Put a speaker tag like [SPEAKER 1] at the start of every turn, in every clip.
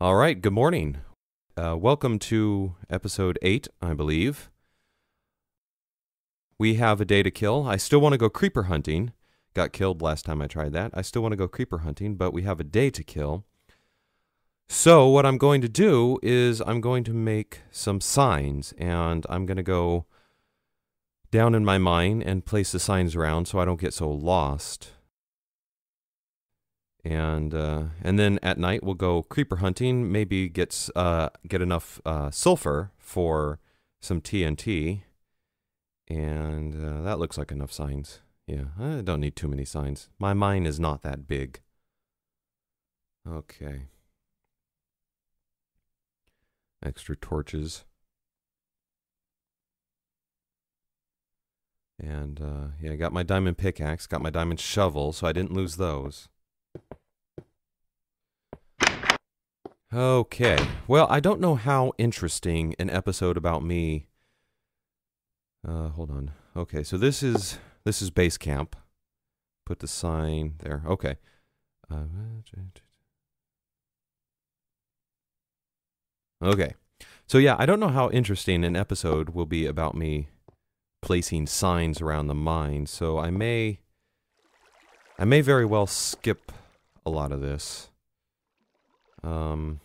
[SPEAKER 1] All right, good morning. Uh, welcome to episode 8, I believe. We have a day to kill. I still want to go creeper hunting. Got killed last time I tried that. I still want to go creeper hunting, but we have a day to kill. So, what I'm going to do is I'm going to make some signs, and I'm going to go down in my mine and place the signs around so I don't get so lost and uh, and then at night we'll go creeper hunting. Maybe get uh, get enough uh, sulfur for some TNT, and uh, that looks like enough signs. Yeah, I don't need too many signs. My mine is not that big. Okay. Extra torches. And uh, yeah, I got my diamond pickaxe, got my diamond shovel, so I didn't lose those. Okay. Well, I don't know how interesting an episode about me. Uh, hold on. Okay, so this is this is base camp. Put the sign there. Okay. Uh, okay. So yeah, I don't know how interesting an episode will be about me placing signs around the mine. So I may I may very well skip a lot of this. Um,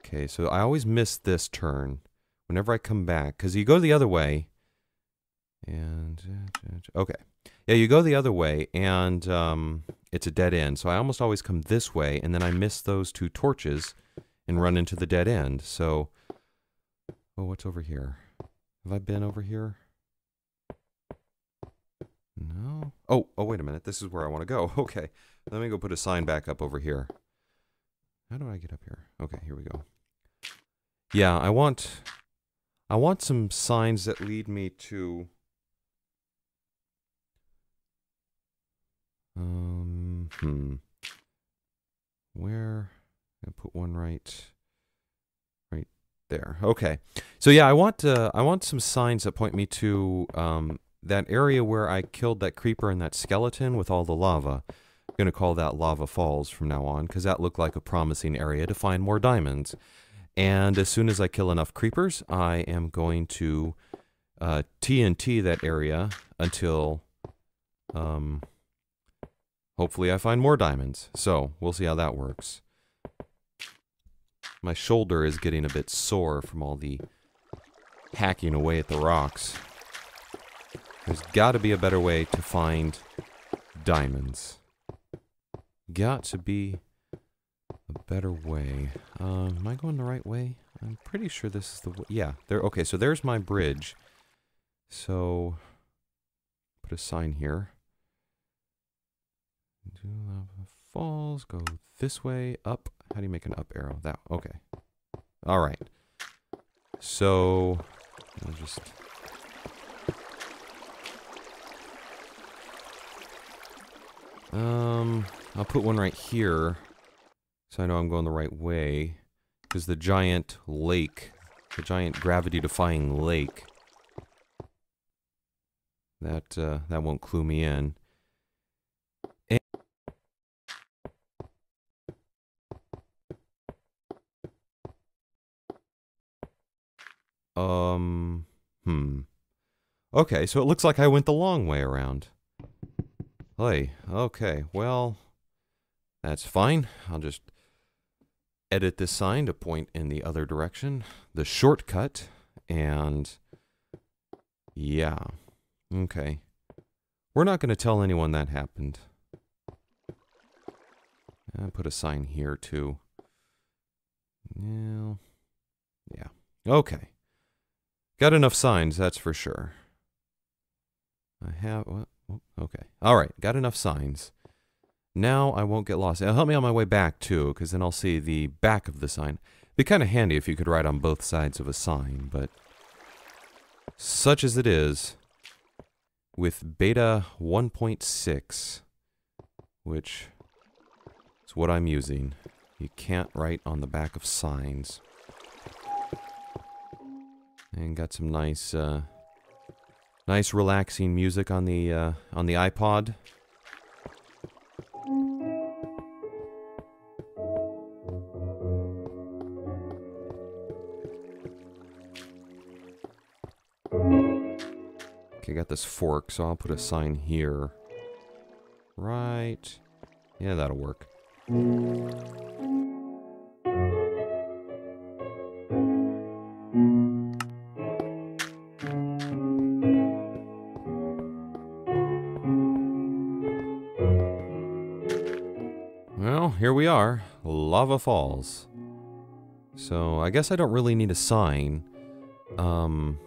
[SPEAKER 1] okay, so I always miss this turn whenever I come back, because you go the other way, and, okay. Yeah, you go the other way, and um, it's a dead end, so I almost always come this way, and then I miss those two torches and run into the dead end, so, oh, what's over here? Have I been over here? No. Oh, oh, wait a minute. This is where I want to go. Okay. Let me go put a sign back up over here. How do I get up here? Okay, here we go. Yeah, I want I want some signs that lead me to um hmm where I put one right right there. Okay. So yeah, I want uh, I want some signs that point me to um that area where I killed that creeper and that skeleton with all the lava going to call that Lava Falls from now on because that looked like a promising area to find more diamonds. And as soon as I kill enough creepers, I am going to uh, TNT that area until um, hopefully I find more diamonds. So we'll see how that works. My shoulder is getting a bit sore from all the hacking away at the rocks. There's got to be a better way to find diamonds got to be a better way. Um, am I going the right way? I'm pretty sure this is the way. Yeah, there. Okay, so there's my bridge. So, put a sign here. Do lava falls. Go this way. Up. How do you make an up arrow? That. Okay. All right. So, I'll just Um, I'll put one right here so I know I'm going the right way. Because the giant lake, the giant gravity-defying lake, that, uh, that won't clue me in. And um, hmm. Okay, so it looks like I went the long way around. Hey, okay, well, that's fine. I'll just edit this sign to point in the other direction. The shortcut, and yeah, okay. We're not going to tell anyone that happened. I put a sign here too. Yeah, yeah. Okay. Got enough signs, that's for sure. I have what? Okay. All right. Got enough signs. Now I won't get lost. It'll help me on my way back, too, because then I'll see the back of the sign. Be kind of handy if you could write on both sides of a sign, but such as it is, with beta 1.6, which is what I'm using, you can't write on the back of signs. And got some nice uh, Nice relaxing music on the uh, on the iPod. Okay, got this fork, so I'll put a sign here. Right. Yeah, that'll work. Here we are. Lava Falls. So, I guess I don't really need a sign. Um,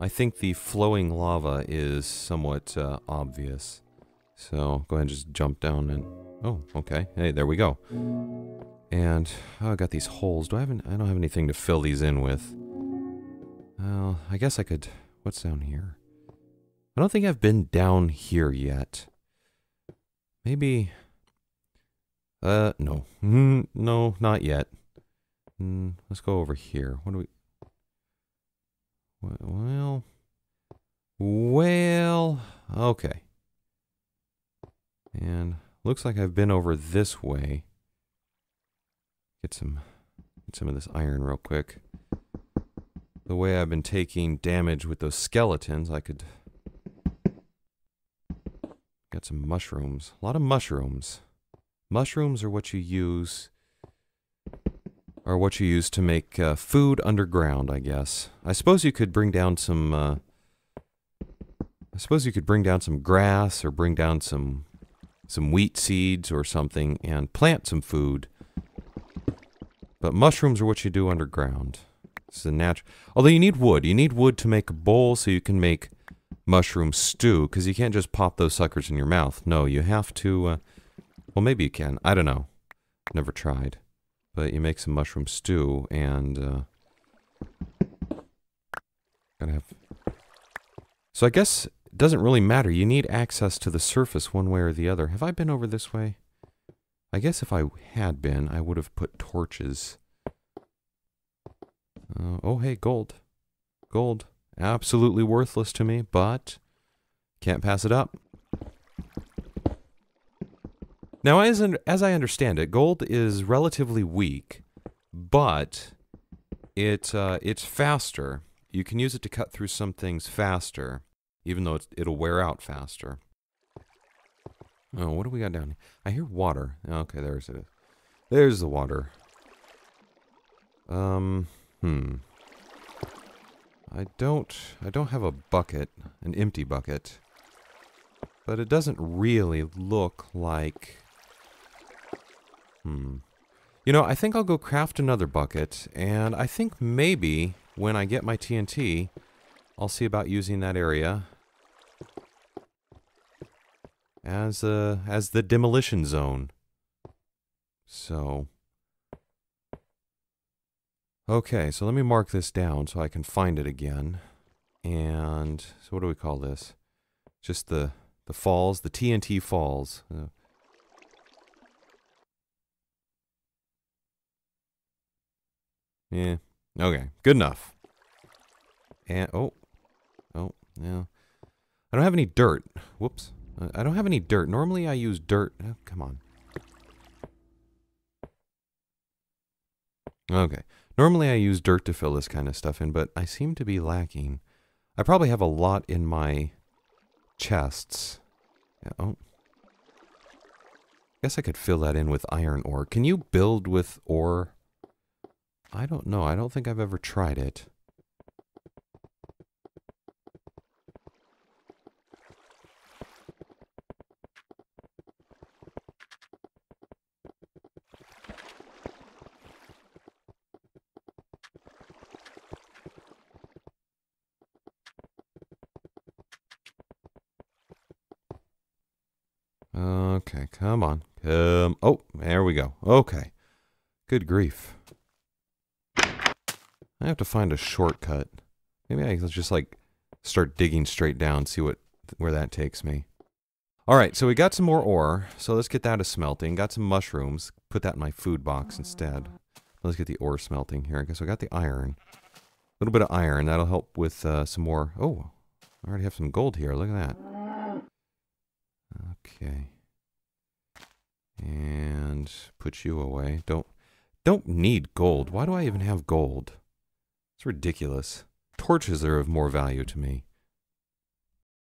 [SPEAKER 1] I think the flowing lava is somewhat uh, obvious. So, go ahead and just jump down and... Oh, okay. Hey, there we go. And, oh, I got these holes. Do I have an, I don't have anything to fill these in with. Well, I guess I could... What's down here? I don't think I've been down here yet. Maybe... Uh, no. Mm, no, not yet. Mm, let's go over here. What do we... Well... Well... Okay. And looks like I've been over this way. Get some, get some of this iron real quick. The way I've been taking damage with those skeletons, I could... Get some mushrooms. A lot of mushrooms. Mushrooms are what you use are what you use to make uh, food underground, I guess. I suppose you could bring down some uh, I suppose you could bring down some grass or bring down some some wheat seeds or something and plant some food. But mushrooms are what you do underground. It's a natural. Although you need wood. You need wood to make a bowl so you can make mushroom stew because you can't just pop those suckers in your mouth. No, you have to uh, well, maybe you can. I don't know. Never tried. But you make some mushroom stew and uh, gotta have. So I guess it doesn't really matter. You need access to the surface one way or the other. Have I been over this way? I guess if I had been, I would have put torches. Uh, oh, hey, gold. Gold. Absolutely worthless to me, but can't pass it up. Now, as, as I understand it, gold is relatively weak, but it, uh, it's faster. You can use it to cut through some things faster, even though it'll wear out faster. Oh, what do we got down here? I hear water. Okay, there's it. There's the water. Um, hmm. I don't, I don't have a bucket, an empty bucket. But it doesn't really look like Hmm. You know, I think I'll go craft another bucket, and I think maybe when I get my TNT, I'll see about using that area as uh, as the demolition zone. So, okay, so let me mark this down so I can find it again. And so, what do we call this? Just the the falls, the TNT falls. Uh, Yeah. Okay. Good enough. And oh, oh, yeah. I don't have any dirt. Whoops. Uh, I don't have any dirt. Normally I use dirt. Oh, come on. Okay. Normally I use dirt to fill this kind of stuff in, but I seem to be lacking. I probably have a lot in my chests. Yeah, oh. Guess I could fill that in with iron ore. Can you build with ore? I don't know. I don't think I've ever tried it. Okay, come on. Um, oh, there we go. Okay. Good grief. I have to find a shortcut. Maybe I can just like start digging straight down, see what where that takes me. All right, so we got some more ore. So let's get that to smelting. Got some mushrooms. Put that in my food box instead. Let's get the ore smelting here. I guess I got the iron. A little bit of iron. That'll help with uh, some more. Oh, I already have some gold here. Look at that. Okay. And put you away. Don't don't need gold. Why do I even have gold? It's ridiculous. Torches are of more value to me.